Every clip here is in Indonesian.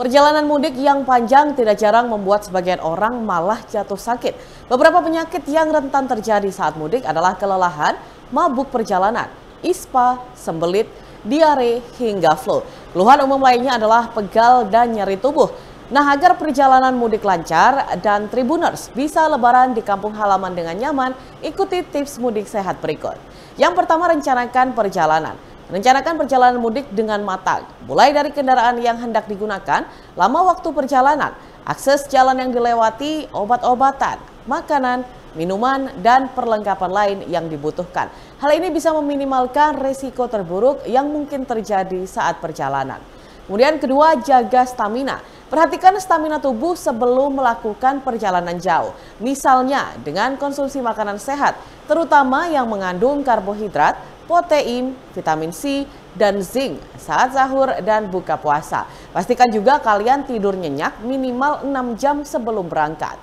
Perjalanan mudik yang panjang tidak jarang membuat sebagian orang malah jatuh sakit. Beberapa penyakit yang rentan terjadi saat mudik adalah kelelahan, mabuk perjalanan, ispa, sembelit, diare, hingga flu. Keluhan umum lainnya adalah pegal dan nyeri tubuh. Nah, agar perjalanan mudik lancar dan Tribuners bisa lebaran di kampung halaman dengan nyaman, ikuti tips mudik sehat berikut. Yang pertama, rencanakan perjalanan. Rencanakan perjalanan mudik dengan matang, mulai dari kendaraan yang hendak digunakan, lama waktu perjalanan, akses jalan yang dilewati, obat-obatan, makanan, minuman, dan perlengkapan lain yang dibutuhkan. Hal ini bisa meminimalkan risiko terburuk yang mungkin terjadi saat perjalanan. Kemudian kedua, jaga stamina. Perhatikan stamina tubuh sebelum melakukan perjalanan jauh. Misalnya dengan konsumsi makanan sehat, terutama yang mengandung karbohidrat, protein, vitamin C, dan zinc saat sahur dan buka puasa. Pastikan juga kalian tidur nyenyak minimal 6 jam sebelum berangkat.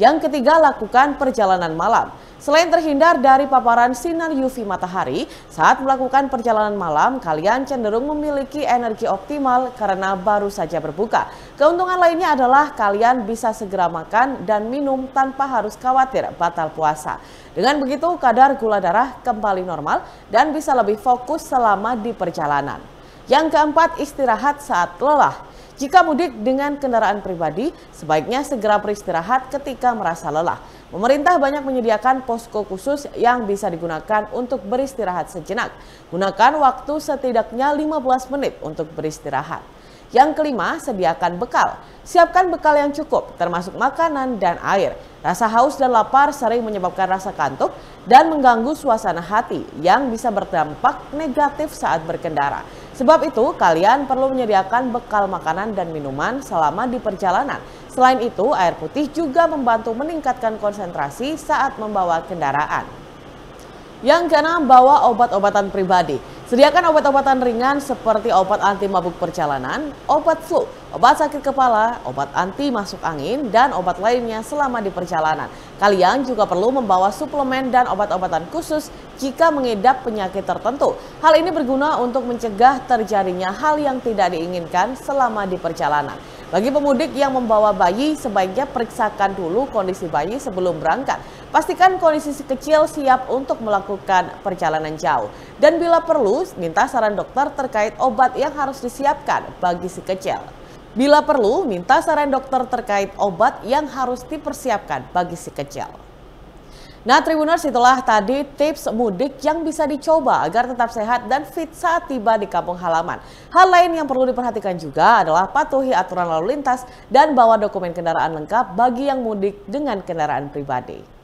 Yang ketiga, lakukan perjalanan malam. Selain terhindar dari paparan sinar UV matahari, saat melakukan perjalanan malam, kalian cenderung memiliki energi optimal karena baru saja berbuka. Keuntungan lainnya adalah kalian bisa segera makan dan minum tanpa harus khawatir batal puasa. Dengan begitu, kadar gula darah kembali normal dan bisa lebih fokus selama di perjalanan. Yang keempat, istirahat saat lelah. Jika mudik dengan kendaraan pribadi, sebaiknya segera beristirahat ketika merasa lelah. Pemerintah banyak menyediakan posko khusus yang bisa digunakan untuk beristirahat sejenak. Gunakan waktu setidaknya 15 menit untuk beristirahat. Yang kelima, sediakan bekal. Siapkan bekal yang cukup, termasuk makanan dan air. Rasa haus dan lapar sering menyebabkan rasa kantuk dan mengganggu suasana hati yang bisa berdampak negatif saat berkendara. Sebab itu, kalian perlu menyediakan bekal makanan dan minuman selama di perjalanan. Selain itu, air putih juga membantu meningkatkan konsentrasi saat membawa kendaraan. Yang keenam, bawa obat-obatan pribadi. Sediakan obat-obatan ringan seperti obat anti mabuk perjalanan, obat flu, obat sakit kepala, obat anti masuk angin, dan obat lainnya selama di perjalanan. Kalian juga perlu membawa suplemen dan obat-obatan khusus jika mengidap penyakit tertentu. Hal ini berguna untuk mencegah terjadinya hal yang tidak diinginkan selama di perjalanan. Bagi pemudik yang membawa bayi, sebaiknya periksakan dulu kondisi bayi sebelum berangkat. Pastikan kondisi si kecil siap untuk melakukan perjalanan jauh. Dan bila perlu, minta saran dokter terkait obat yang harus disiapkan bagi si kecil. Bila perlu, minta saran dokter terkait obat yang harus dipersiapkan bagi si kecil. Nah Tribuners itulah tadi tips mudik yang bisa dicoba agar tetap sehat dan fit saat tiba di kampung halaman. Hal lain yang perlu diperhatikan juga adalah patuhi aturan lalu lintas dan bawa dokumen kendaraan lengkap bagi yang mudik dengan kendaraan pribadi.